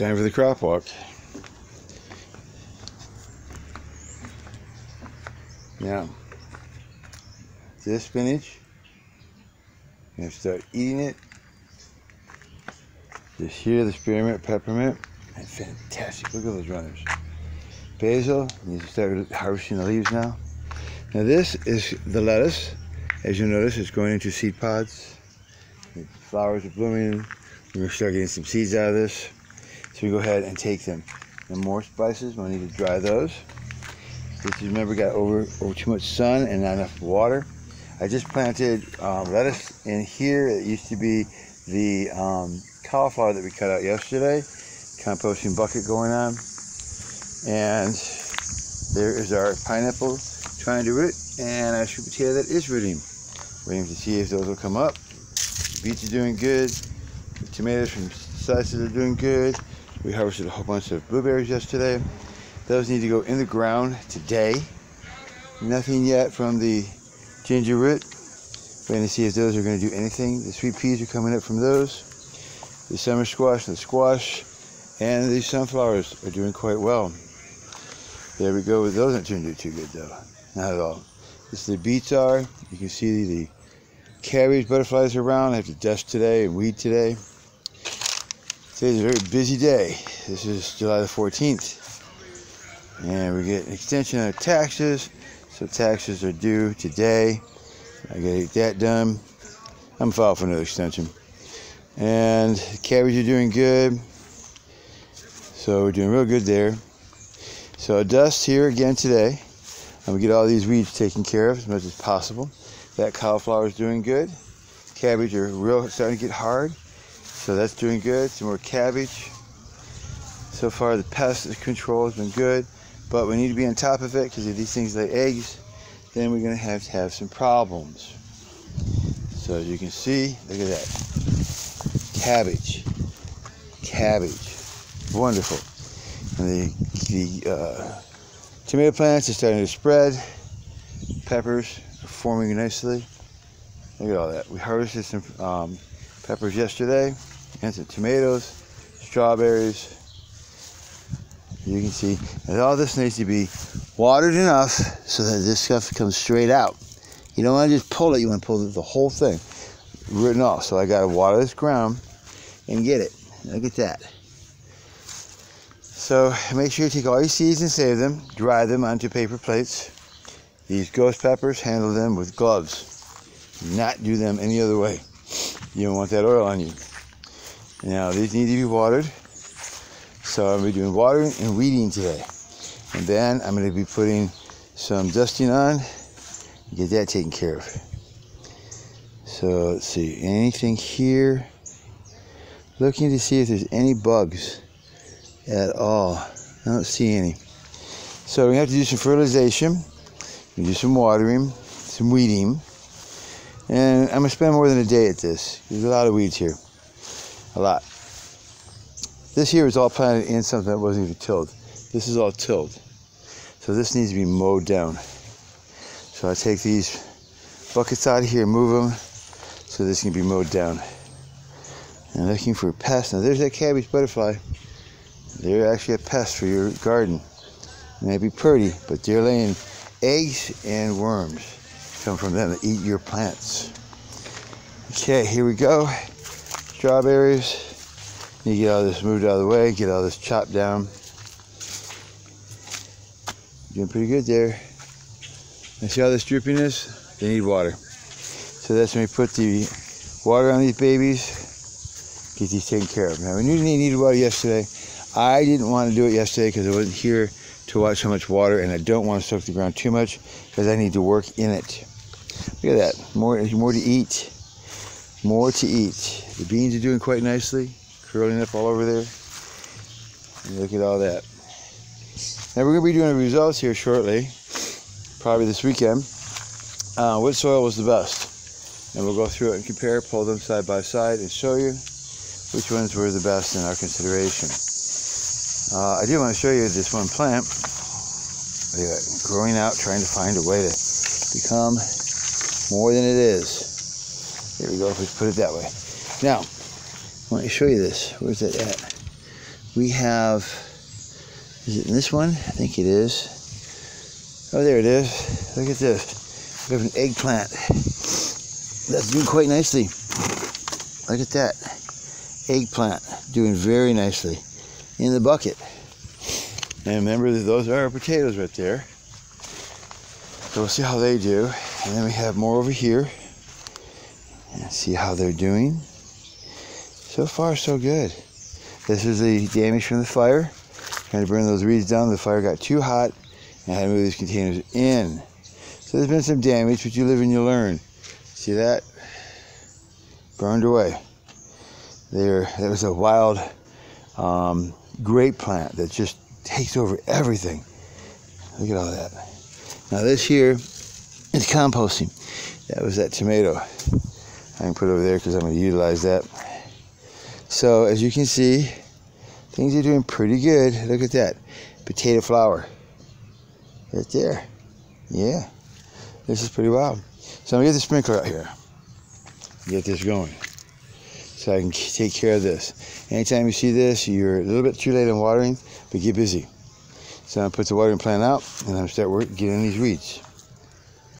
Time for the crop walk. Now, this spinach, I'm going to start eating it. Just here, the spearmint, peppermint, and fantastic. Look at those runners. Basil, you need to start harvesting the leaves now. Now this is the lettuce. As you notice, it's going into seed pods. The flowers are blooming. We're going to start getting some seeds out of this. So we go ahead and take them. And more spices, we'll need to dry those. This remember got over, over too much sun and not enough water. I just planted um, lettuce in here. It used to be the um, cauliflower that we cut out yesterday. Composting bucket going on. And there is our pineapple trying to root and our sweet potato that is rooting. Waiting to see if those will come up. The beets are doing good. The tomatoes from slices are doing good. We harvested a whole bunch of blueberries yesterday. Those need to go in the ground today. Nothing yet from the ginger root. Waiting to see if those are going to do anything. The sweet peas are coming up from those. The summer squash and the squash and the sunflowers are doing quite well. There we go. Those aren't doing too good though. Not at all. This is the beets are. You can see the cabbage butterflies around. I have to dust today and weed today. Today's a very busy day. This is July the 14th. And we get an extension of taxes. So taxes are due today. I gotta get that done. I'm filing for another extension. And cabbage are doing good. So we're doing real good there. So dust here again today. I'm gonna get all these weeds taken care of as much as possible. That cauliflower is doing good. Cabbage are real starting to get hard. So that's doing good. Some more cabbage. So far the pest control has been good, but we need to be on top of it because if these things lay eggs, then we're gonna have to have some problems. So as you can see, look at that. Cabbage. Cabbage. Wonderful. And the, the uh, tomato plants are starting to spread. Peppers are forming nicely. Look at all that. We harvested some um, peppers yesterday some tomatoes, strawberries. You can see, and all this needs to be watered enough so that this stuff comes straight out. You don't want to just pull it, you want to pull the whole thing written off. So I got to water this ground and get it. Look at that. So make sure you take all your seeds and save them, dry them onto paper plates. These ghost peppers, handle them with gloves. Not do them any other way. You don't want that oil on you. Now these need to be watered. So I'm to be doing watering and weeding today. And then I'm going to be putting some dusting on get that taken care of. So let's see, anything here? Looking to see if there's any bugs at all. I don't see any. So we have to do some fertilization, we do some watering, some weeding, and I'm gonna spend more than a day at this. There's a lot of weeds here, a lot. This here is all planted in something that wasn't even tilled. This is all tilled. So this needs to be mowed down. So I take these buckets out of here, move them, so this can be mowed down. And looking for pests. Now there's that cabbage butterfly. They're actually a pest for your garden. They may be pretty, but they're laying eggs and worms come from them that eat your plants. Okay, here we go. Strawberries. You get all this moved out of the way, get all this chopped down. Doing pretty good there. And see how this droopiness? They need water. So that's when we put the water on these babies, get these taken care of. Now we knew they needed water yesterday. I didn't want to do it yesterday because I wasn't here to watch how much water and I don't want to soak the ground too much because I need to work in it. Look at that, more, more to eat, more to eat. The beans are doing quite nicely, curling up all over there. And look at all that. Now we're going to be doing results here shortly, probably this weekend. Uh, soil was the best? And we'll go through it and compare, pull them side by side and show you which ones were the best in our consideration. Uh, I do want to show you this one plant. growing out, trying to find a way to become more than it is. Here we go, let's put it that way. Now, want to show you this. Where's that at? we have, is it in this one? I think it is. Oh, there it is. Look at this. We have an eggplant. That's doing quite nicely. Look at that. Eggplant doing very nicely in the bucket. And remember that those are our potatoes right there. So we'll see how they do. And then we have more over here. See how they're doing. So far, so good. This is the damage from the fire. Trying to burn those reeds down. The fire got too hot and I had to move these containers in. So there's been some damage, but you live and you learn. See that? Burned away. There, there was a wild um, grape plant that just takes over everything. Look at all that. Now this here is composting. That was that tomato. I can put over there because I'm going to utilize that. So as you can see, things are doing pretty good. Look at that. Potato flower. Right there. Yeah. This is pretty wild. So I'm going to get the sprinkler out here. Get this going. So I can take care of this. Anytime you see this, you're a little bit too late on watering, but get busy. So to put the watering plan out, and I'm start work, getting these weeds.